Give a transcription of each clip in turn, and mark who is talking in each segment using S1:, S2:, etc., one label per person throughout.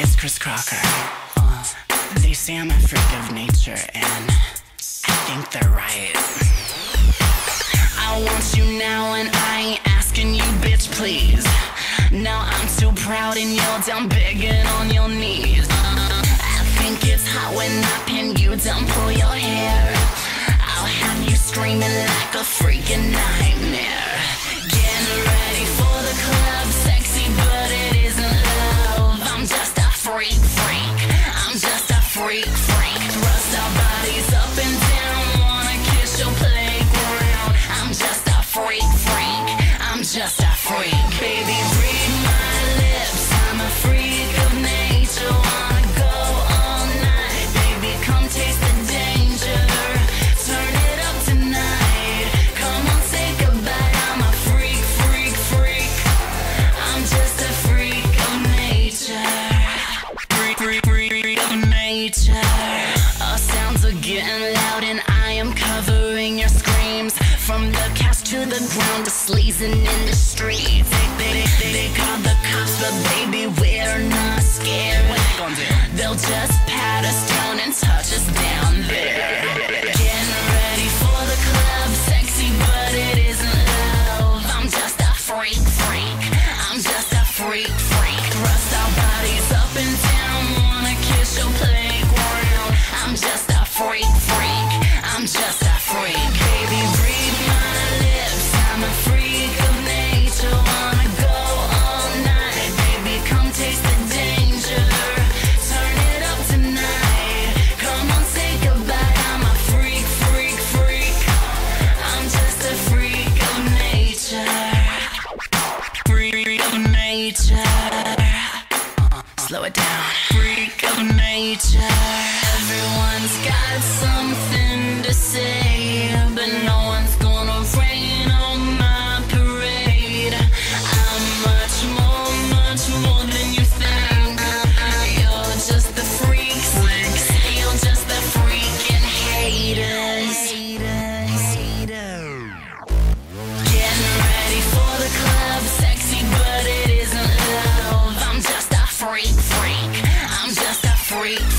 S1: It's Chris Crocker. Uh, they say I'm a freak of nature, and I think they're right. I want you now, and I ain't asking you, bitch, please. Now I'm too proud, and you're down begging on your knees. I think it's hot when I pin you down, pull your hair. I'll have you screaming like a freaking nightmare. story. Covering your screams. From the cast to the ground To sleazing in the streets. They, they, they, they call the cops But baby slow it down. Freak of nature. Everyone's got some. freaks.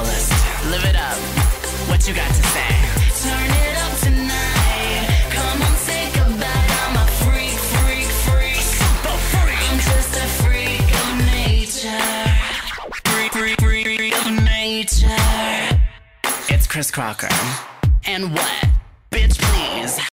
S1: fullest. Live it up. What you got to say? Turn it up tonight. Come on, say goodbye. I'm a freak, freak, freak. Super freak. I'm just a freak of nature. Freak, freak, freak of nature. It's Chris Crocker. And what? Bitch, please.